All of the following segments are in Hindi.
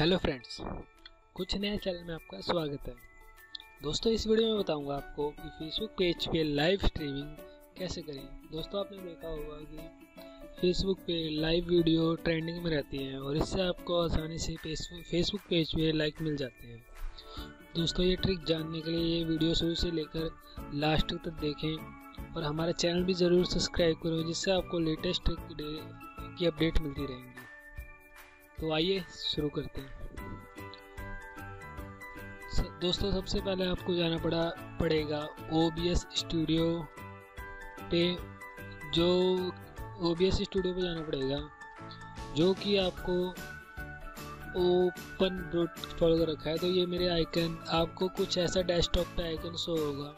हेलो फ्रेंड्स, कुछ नए चैनल में आपका स्वागत है। दोस्तों, इस वीडियो में बताऊँगा आपको कि फेसबुक पेज पे लाइव स्ट्रीमिंग कैसे करें। दोस्तों, आपने देखा होगा कि फेसबुक पे लाइव वीडियो ट्रेंडिंग में रहती हैं और इससे आपको आसानी से फेसबुक पेज पे लाइक मिल जाते हैं। दोस्तों, ये ट्रिक जानने के लिए ये वीडियो शुरू से लेकर लास्ट तक देखें और हमारा चैनल भी ज़रूर सब्सक्राइब करें, जिससे आपको लेटेस्ट की अपडेट मिलती रहेंगी। तो आइए शुरू करते हैं। दोस्तों, सबसे पहले आपको जाना पड़ा, पड़ेगा ओ बी एस स्टूडियो पे, जो ओ बी एस स्टूडियो पे जाना पड़ेगा, जो कि आपको ओपन रोड फॉलो कर रखा है। तो ये मेरे आइकन आपको कुछ ऐसा डेस्कटॉप पे आइकन शो होगा।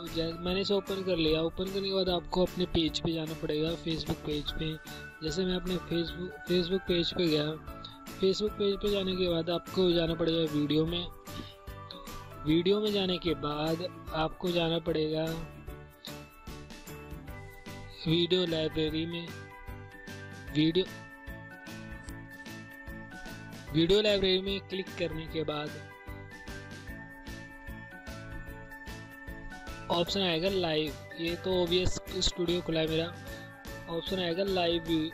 तो मैंने इसे ओपन कर लिया। ओपन करने के बाद आपको अपने पेज पे जाना पड़ेगा फेसबुक पेज पे। जैसे मैं अपने फेसबुक फेसबुक पेज पे गया। फेसबुक पेज पे जाने के बाद आपको जाना पड़ेगा वीडियो में। वीडियो में जाने के बाद आपको जाना पड़ेगा वीडियो लाइब्रेरी में। वीडियो वीडियो लाइब्रेरी में क्लिक करने के बाद ऑप्शन आएगा लाइव ये तो ओबीएस स्टूडियो खुला है मेरा। ऑप्शन आएगा लाइव व्यू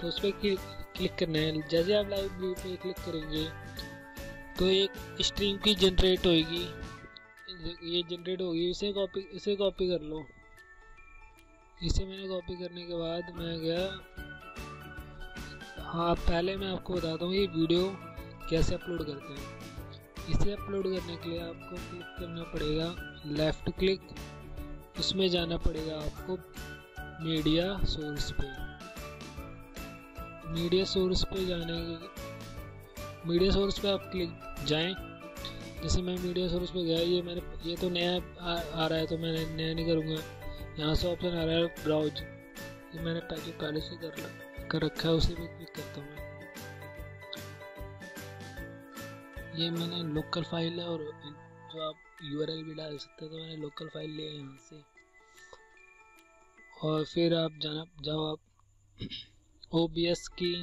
तो उस पर क्लिक करना है। जैसे आप लाइव व्यू पे क्लिक करेंगे तो एक स्ट्रीम की जनरेट होगी ये जनरेट होगी। इसे कॉपी इसे कॉपी कर लो। इसे मैंने कॉपी करने के बाद मैं गया हाँ पहले मैं आपको बताता हूँ ये वीडियो कैसे अपलोड करते हैं। इसे अपलोड करने के लिए आपको क्लिक करना पड़ेगा लेफ़्ट क्लिक उसमें जाना पड़ेगा आपको मीडिया सोर्स पे। मीडिया सोर्स पे जाने मीडिया सोर्स पे आप क्लिक जाएँ। जैसे मैं मीडिया सोर्स पे गया ये मैंने ये तो नया आ, आ रहा है तो मैं नया नहीं करूँगा। यहाँ से ऑप्शन आ रहा है ब्राउज ये मैंने पहले पहले से कर कर रखा है उसे भी क्लिक करता हूँ ये मैंने लोकल फ़ाइल है और जो आप यूआरएल भी डाल सकते हैं तो मैंने लोकल फ़ाइल लिया है यहाँ से। और फिर आप जाना जाओ आप ओबीएस की।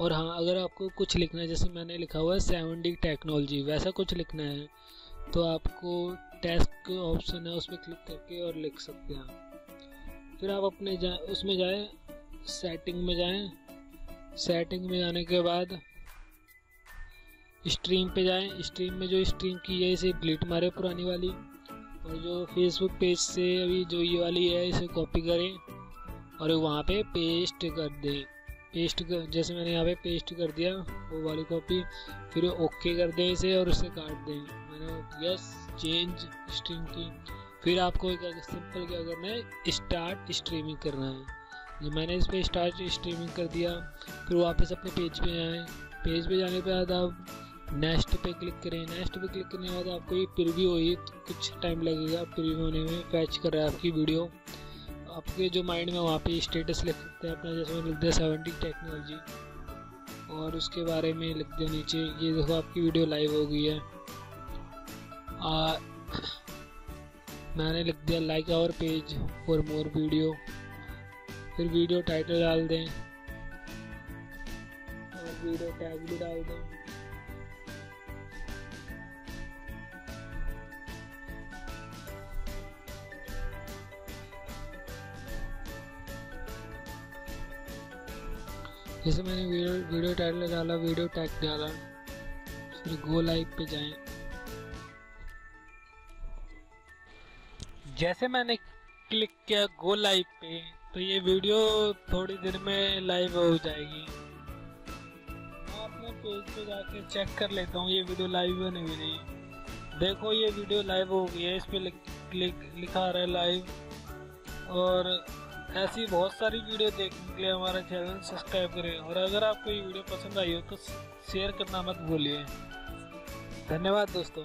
और हाँ अगर आपको कुछ लिखना है, जैसे मैंने लिखा हुआ है सेवन डी टेक्नोलॉजी वैसा कुछ लिखना है तो आपको टेस्ट ऑप्शन है, उस पर क्लिक करके और लिख सकते हैं फिर आप अपने जा उसमें जाए सेटिंग में जाएँ। सेटिंग में जाने के बाद स्ट्रीम पे जाएँ। स्ट्रीम में जो स्ट्रीम की है, इसे डिलीट मारे पुरानी वाली। और जो फेसबुक पेज से अभी जो ये वाली है, इसे कॉपी करें और वहाँ पे पेस्ट कर दें। पेस्ट कर, जैसे मैंने यहाँ पे पेस्ट कर दिया, वो वाली कॉपी फिर ओके कर दें इसे और उसे काट दें। मैंने यस चेंज स्ट्रीम की। फिर आपको क्या सिंपल क्या करना है स्टार्ट स्ट्रीमिंग करना है। जब मैंने इस पर स्टार्ट स्ट्रीमिंग कर दिया, फिर वापस अपने पेज पे आए। पेज पे जाने के बाद आप नेक्स्ट पे क्लिक करें नेक्स्ट पे क्लिक करने के बाद आपको ये प्रीव्यू हुई तो कुछ टाइम लगेगा प्रीव्यू होने में फैच कर रहा है आपकी वीडियो आपके जो माइंड में वहाँ पे स्टेटस लिख सकते हैं अपना जैसे लिख दिया सेवेंटी टेक्नोलॉजी और उसके बारे में लिख दिया नीचे ये देखो आपकी वीडियो लाइव हो गई है। आ, मैंने लिख दिया like our page for more video फिर वीडियो टाइटल डाल दें। और वीडियो टैग भी डाल दें। जैसे मैंने वीडियो वीडियो टाइटल डाला वीडियो टैग डाला फिर गो लाइव पे जाएँ। जैसे मैंने क्लिक किया गो लाइव पे तो ये वीडियो थोड़ी देर में लाइव हो जाएगी। मैं अपने पेज पे जाके चेक कर लेता हूँ ये वीडियो लाइव है नहीं नहीं। देखो ये वीडियो लाइव हो गई है इस पर लिख, लिखा रहा है लाइव और ऐसी बहुत सारी वीडियो देखने के लिए हमारा चैनल सब्सक्राइब करें। और अगर आपको ये वीडियो पसंद आई हो तो शेयर करना मत भूलिए। धन्यवाद दोस्तों।